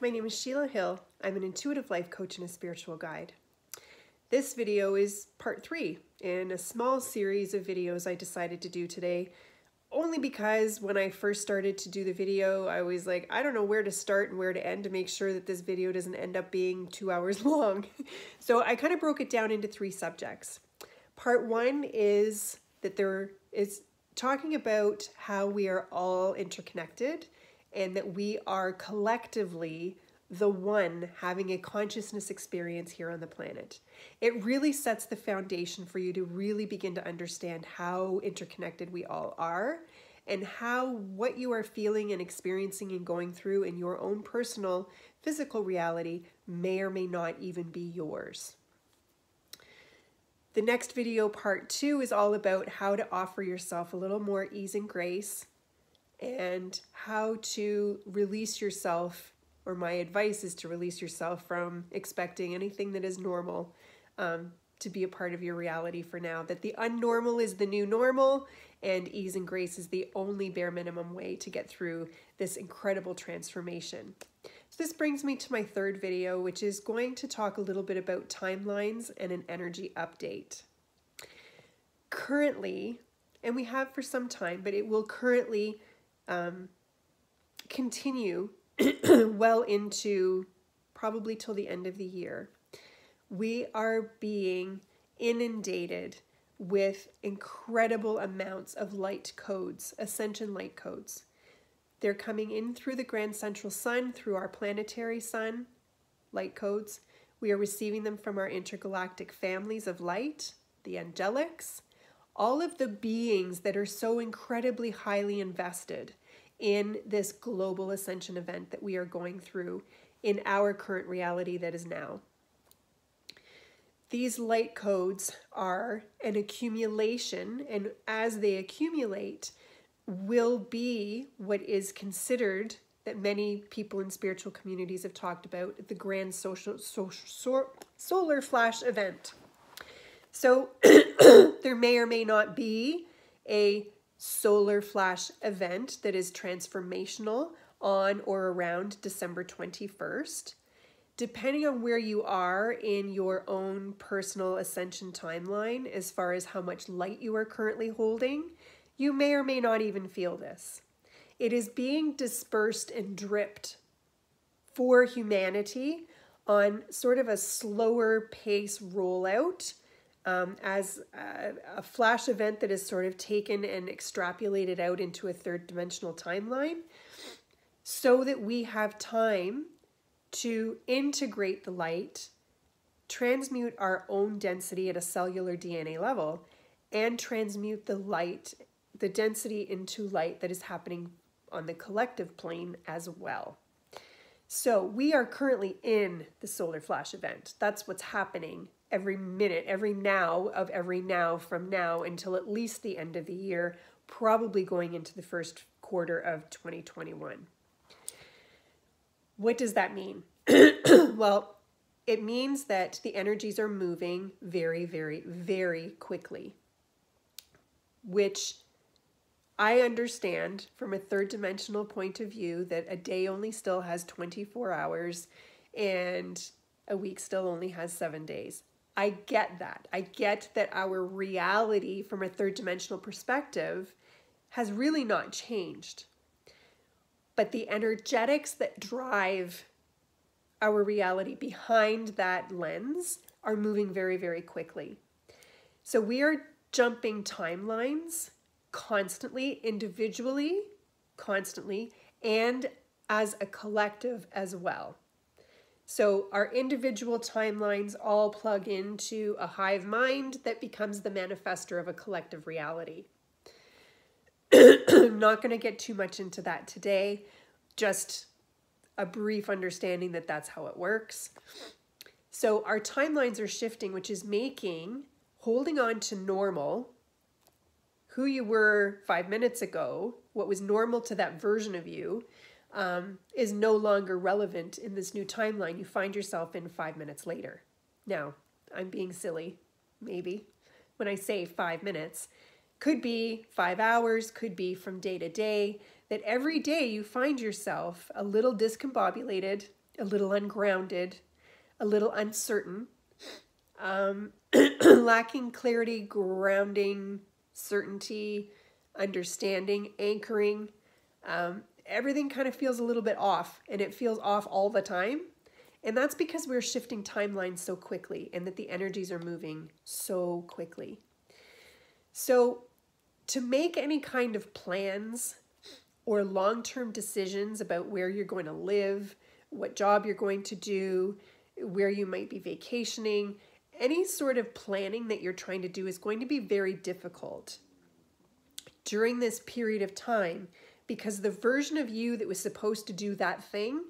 my name is Sheila Hill. I'm an intuitive life coach and a spiritual guide. This video is part three in a small series of videos I decided to do today only because when I first started to do the video, I was like, I don't know where to start and where to end to make sure that this video doesn't end up being two hours long. so I kind of broke it down into three subjects. Part one is that there is talking about how we are all interconnected and that we are collectively the one having a consciousness experience here on the planet. It really sets the foundation for you to really begin to understand how interconnected we all are and how what you are feeling and experiencing and going through in your own personal physical reality may or may not even be yours. The next video, part two, is all about how to offer yourself a little more ease and grace and how to release yourself, or my advice is to release yourself from expecting anything that is normal um, to be a part of your reality for now. That the unnormal is the new normal, and ease and grace is the only bare minimum way to get through this incredible transformation. So this brings me to my third video, which is going to talk a little bit about timelines and an energy update. Currently, and we have for some time, but it will currently um, continue well into probably till the end of the year. We are being inundated with incredible amounts of light codes, ascension light codes. They're coming in through the grand central sun, through our planetary sun, light codes. We are receiving them from our intergalactic families of light, the angelics, all of the beings that are so incredibly highly invested in this global ascension event that we are going through in our current reality that is now. These light codes are an accumulation, and as they accumulate, will be what is considered that many people in spiritual communities have talked about the grand social, social solar flash event. So there may or may not be a solar flash event that is transformational on or around December 21st. Depending on where you are in your own personal ascension timeline, as far as how much light you are currently holding, you may or may not even feel this. It is being dispersed and dripped for humanity on sort of a slower pace rollout um, as a, a, flash event that is sort of taken and extrapolated out into a third dimensional timeline so that we have time to integrate the light, transmute our own density at a cellular DNA level, and transmute the light the density into light that is happening on the collective plane as well. So we are currently in the solar flash event. That's what's happening every minute, every now of every now from now until at least the end of the year, probably going into the first quarter of 2021. What does that mean? well, it means that the energies are moving very, very, very quickly, which I understand from a third dimensional point of view that a day only still has 24 hours and a week still only has seven days. I get that. I get that our reality from a third dimensional perspective has really not changed. But the energetics that drive our reality behind that lens are moving very, very quickly. So we are jumping timelines constantly, individually, constantly, and as a collective as well. So our individual timelines all plug into a hive mind that becomes the manifester of a collective reality. Not going to get too much into that today, just a brief understanding that that's how it works. So our timelines are shifting, which is making holding on to normal who you were five minutes ago, what was normal to that version of you, um, is no longer relevant in this new timeline you find yourself in five minutes later. Now, I'm being silly, maybe, when I say five minutes. Could be five hours, could be from day to day, that every day you find yourself a little discombobulated a little ungrounded, a little uncertain, um, lacking clarity, grounding, certainty, understanding, anchoring. Um, everything kind of feels a little bit off, and it feels off all the time. And that's because we're shifting timelines so quickly and that the energies are moving so quickly. So, to make any kind of plans or long term decisions about where you're going to live, what job you're going to do, where you might be vacationing, any sort of planning that you're trying to do is going to be very difficult during this period of time because the version of you that was supposed to do that thing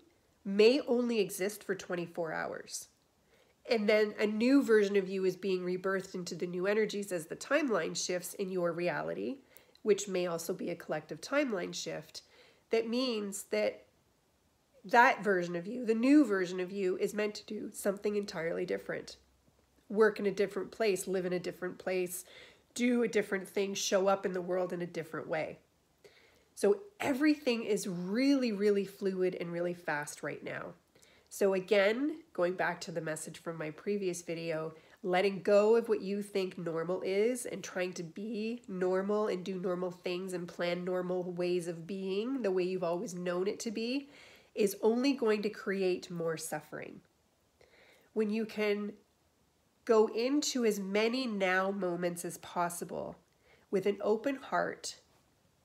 may only exist for 24 hours. And then a new version of you is being rebirthed into the new energies as the timeline shifts in your reality, which may also be a collective timeline shift. That means that that version of you, the new version of you, is meant to do something entirely different. Work in a different place, live in a different place, do a different thing, show up in the world in a different way. So everything is really, really fluid and really fast right now. So again, going back to the message from my previous video, letting go of what you think normal is and trying to be normal and do normal things and plan normal ways of being the way you've always known it to be is only going to create more suffering. When you can go into as many now moments as possible with an open heart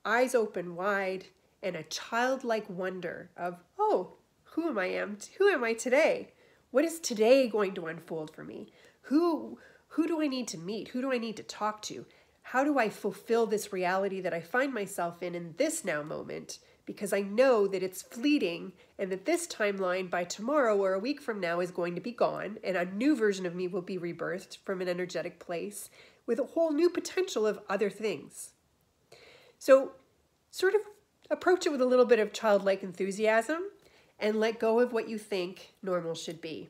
eyes open wide, and a childlike wonder of, oh, who am I am? Who am I today? What is today going to unfold for me? Who who do I need to meet? Who do I need to talk to? How do I fulfill this reality that I find myself in in this now moment? Because I know that it's fleeting and that this timeline by tomorrow or a week from now is going to be gone, and a new version of me will be rebirthed from an energetic place with a whole new potential of other things. So, sort of approach it with a little bit of childlike enthusiasm and let go of what you think normal should be.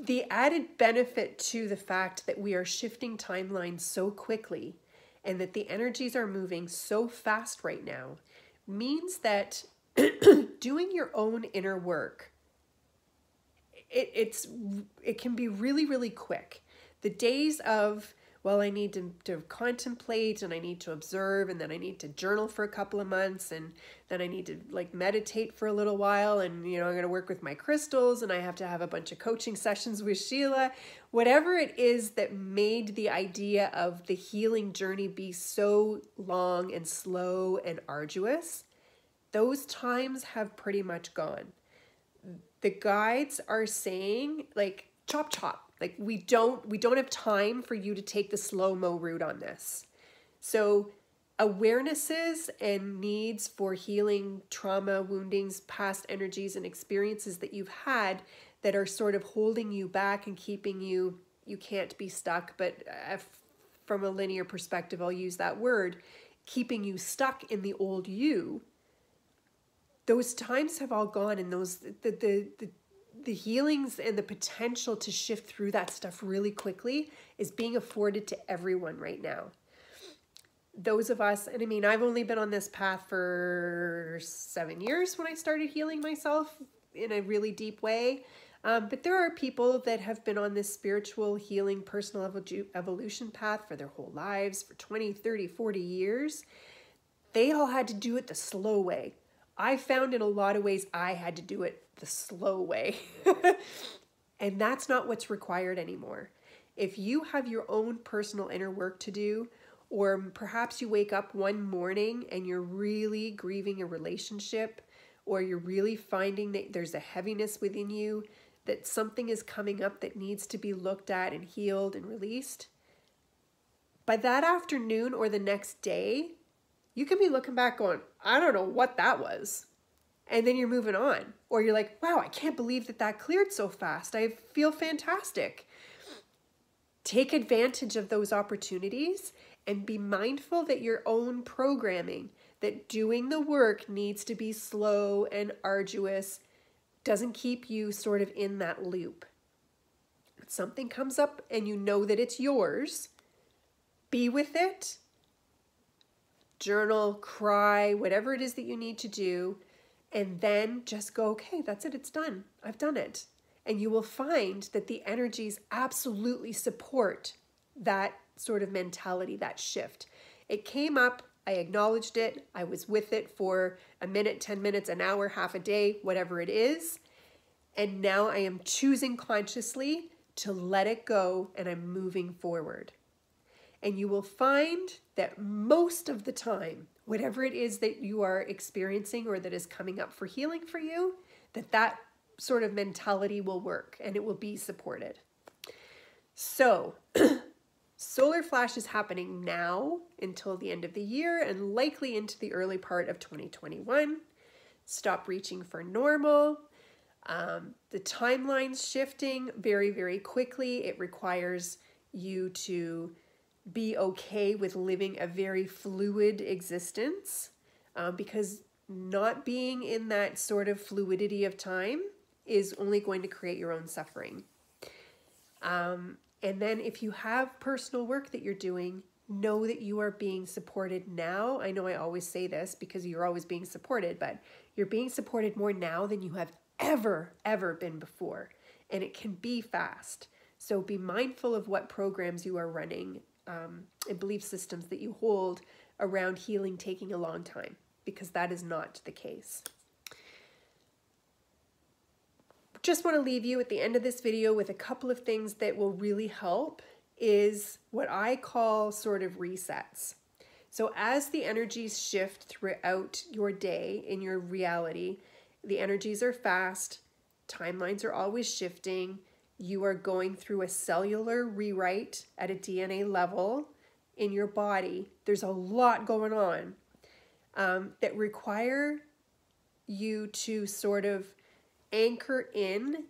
The added benefit to the fact that we are shifting timelines so quickly and that the energies are moving so fast right now means that doing your own inner work it, it's it can be really really quick the days of well, I need to, to contemplate and I need to observe and then I need to journal for a couple of months and then I need to like meditate for a little while and you know I'm going to work with my crystals and I have to have a bunch of coaching sessions with Sheila. Whatever it is that made the idea of the healing journey be so long and slow and arduous, those times have pretty much gone. The guides are saying like chop chop like we don't we don't have time for you to take the slow-mo route on this. So awarenesses and needs for healing trauma, woundings, past energies and experiences that you've had that are sort of holding you back and keeping you you can't be stuck, but uh, from a linear perspective, I'll use that word, keeping you stuck in the old you. Those times have all gone and those the the the the healings and the potential to shift through that stuff really quickly is being afforded to everyone right now. Those of us, and I mean, I've only been on this path for seven years when I started healing myself in a really deep way. Um, but there are people that have been on this spiritual healing, personal evolution path for their whole lives, for 20, 30, 40 years. They all had to do it the slow way. I found in a lot of ways I had to do it the slow way. and that's not what's required anymore. If you have your own personal inner work to do, or perhaps you wake up one morning and you're really grieving a relationship, or you're really finding that there's a heaviness within you, that something is coming up that needs to be looked at and healed and released, by that afternoon or the next day, you can be looking back going, I don't know what that was and then you're moving on. Or you're like, wow, I can't believe that that cleared so fast. I feel fantastic. Take advantage of those opportunities and be mindful that your own programming, that doing the work needs to be slow and arduous, doesn't keep you sort of in that loop. If something comes up and you know that it's yours, be with it. Journal, cry, whatever it is that you need to do And then just go, okay, that's it, it's done. I've done it. And you will find that the energies absolutely support that sort of mentality, that shift. It came up, I acknowledged it, I was with it for a minute, 10 minutes, an hour, half a day, whatever it is. And now I am choosing consciously to let it go and I'm moving forward. And you will find that most of the time, whatever it is that you are experiencing or that is coming up for healing for you, that that sort of mentality will work and it will be supported. So, solar flash is happening now until the end of the year and likely into the early part of 2021. Stop reaching for normal. Um, the timeline's shifting very, very quickly. It requires you to be okay with living a very fluid existence um, because not being in that sort of fluidity of time is only going to create your own suffering. Um, and then if you have personal work that you're doing, know that you are being supported now. I know I always say this because you're always being supported, but you're being supported more now than you have ever, ever been before. And it can be fast. So be mindful of what programs you are running um, and belief systems that you hold around healing taking a long time, because that is not the case. Just want to leave you at the end of this video with a couple of things that will really help is what I call sort of resets. So as the energies shift throughout your day in your reality, the energies are fast, timelines are always shifting, you are going through a cellular rewrite at a DNA level in your body. There's a lot going on um, that require you to sort of anchor in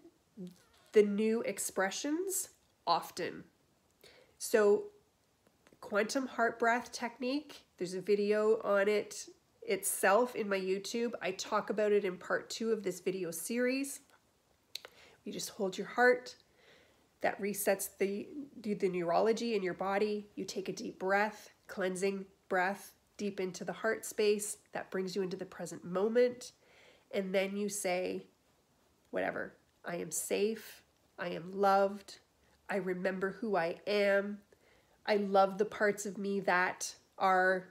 the new expressions often. So, quantum heart breath technique, there's a video on it itself in my YouTube. I talk about it in part two of this video series. You just hold your heart. That resets the, the, neurology in your body. You take a deep breath, cleansing breath deep into the heart space. That brings you into the present moment. And then you say, whatever, I am safe. I am loved. I remember who I am. I love the parts of me that are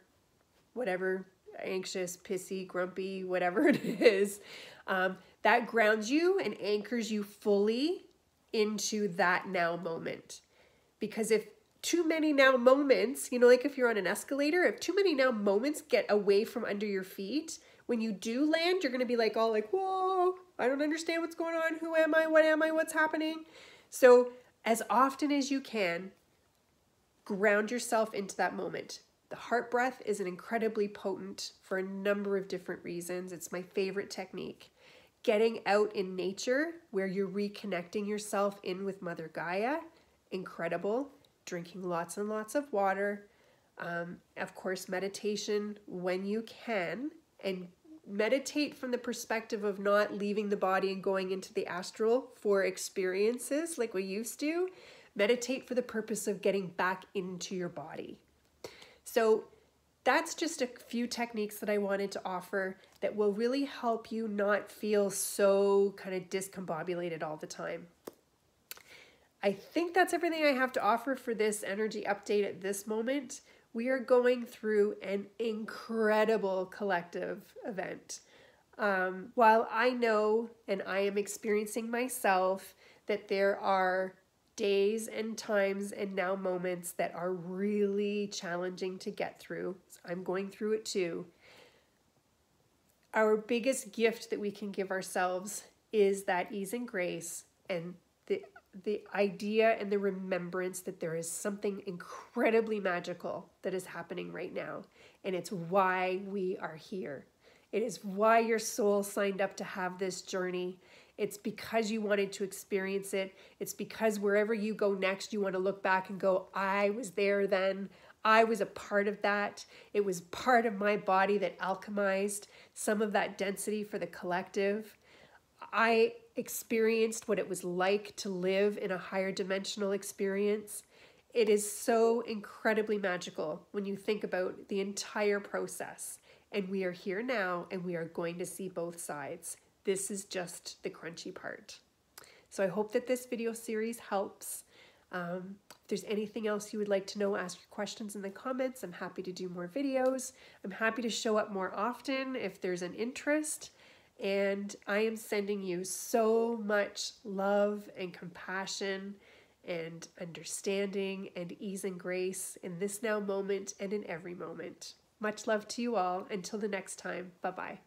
whatever, anxious, pissy, grumpy, whatever it is. Um, that grounds you and anchors you fully into that now moment. Because if too many now moments, you know, like if you're on an escalator, if too many now moments get away from under your feet, when you do land, you're going to be like, all like, whoa, I don't understand what's going on. Who am I? What am I? What's happening? So, as often as you can, ground yourself into that moment. The heart breath is an incredibly potent for a number of different reasons. It's my favorite technique getting out in nature where you're reconnecting yourself in with Mother Gaia, incredible. Drinking lots and lots of water. Um, of course, meditation when you can, and meditate from the perspective of not leaving the body and going into the astral for experiences like we used to. Meditate for the purpose of getting back into your body. So, that's just a few techniques that I wanted to offer that will really help you not feel so kind of discombobulated all the time. I think that's everything I have to offer for this energy update at this moment. We are going through an incredible collective event. Um, while I know and I am experiencing myself that there are days and times and now moments that are really challenging to get through. I'm going through it too. Our biggest gift that we can give ourselves is that ease and grace and the the idea and the remembrance that there is something incredibly magical that is happening right now and it's why we are here. It is why your soul signed up to have this journey. It's because you wanted to experience it. It's because wherever you go next, you want to look back and go, I was there then. I was a part of that. It was part of my body that alchemized some of that density for the collective. I experienced what it was like to live in a higher dimensional experience. It is so incredibly magical when you think about the entire process and we are here now and we are going to see both sides. This is just the crunchy part. So I hope that this video series helps. Um, if there's anything else you would like to know, ask your questions in the comments. I'm happy to do more videos. I'm happy to show up more often if there's an interest. And I am sending you so much love and compassion and understanding and ease and grace in this now moment and in every moment. Much love to you all. Until the next time, bye bye.